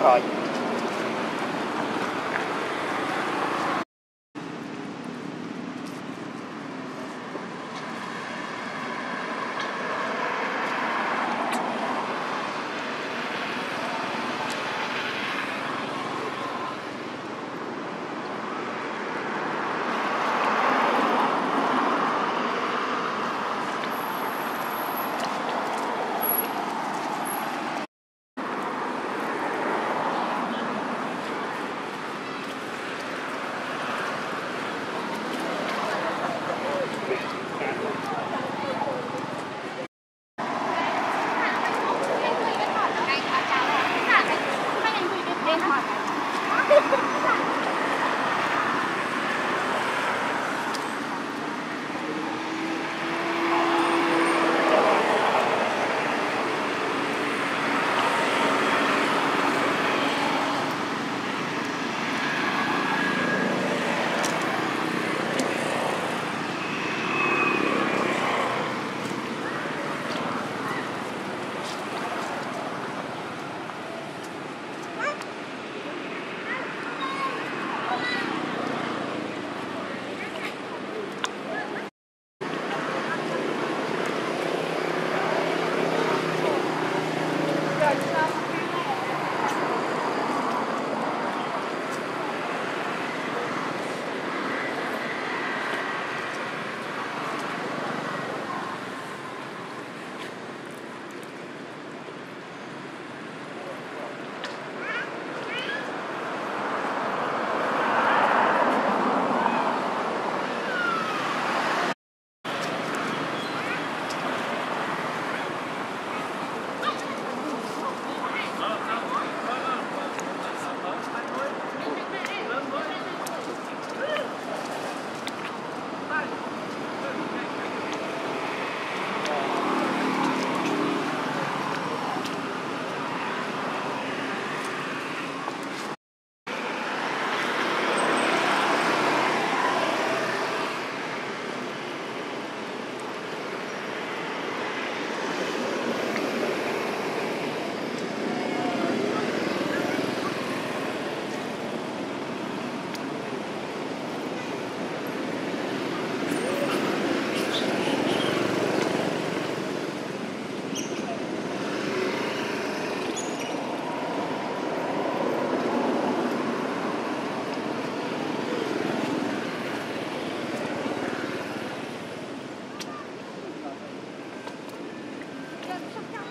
right. Come on.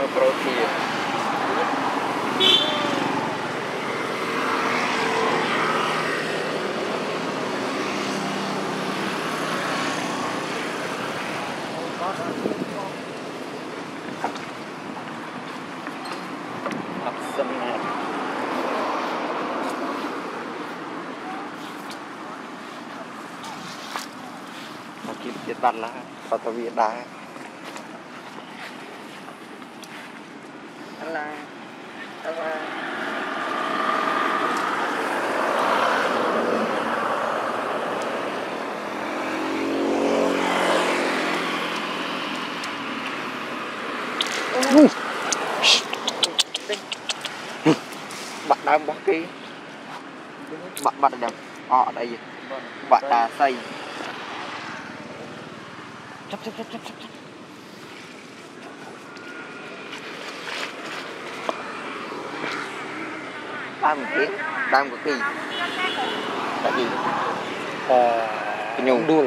напротив. Absolutely. Kita lah, kata Wida. Là Bạn đang bó ký Bạn bạn đang Ờ ở đây. Bạn đà xây. Chấp chấp chấp chấp chấp chấp Đang một Đang một kỳ Tại gì à ờ, Cái nhung đuôi